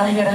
habis nyoba